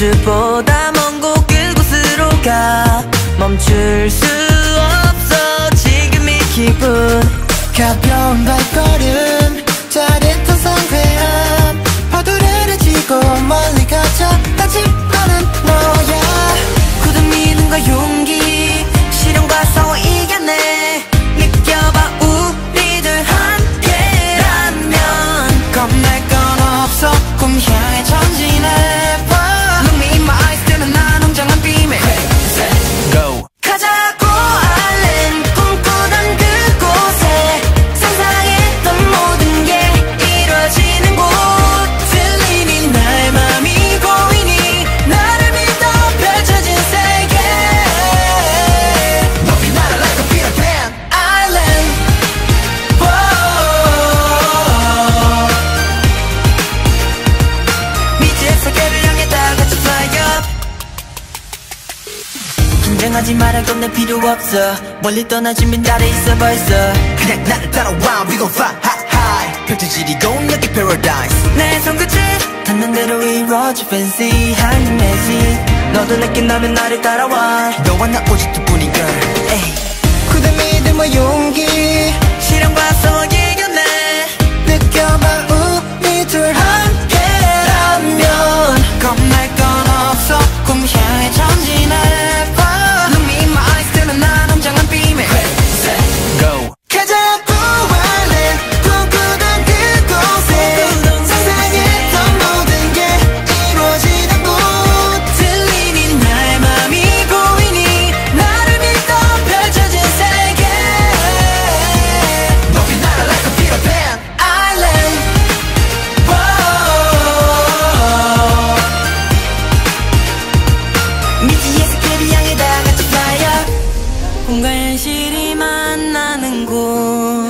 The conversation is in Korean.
우주보다 먼 곳 그곳으로 가. 멈출 수 없어. 지금 이 기분. 가벼운 발걸음 긴장하지 마라 겁낼 필요 없어. 멀리 떠난 준비 나래 있어 벌써. 그냥 나를 따라와 we gon' fly high high. 펼쳐지리 고 여기 paradise. 내 손끝에 닿는 대로 이루어질 fancy한 매직 너도 내게 나면 나를 따라와. 너와 나 오직 두 뿐인 girl 에이. 그대 믿음과 용기 공간실이 만나는 곳.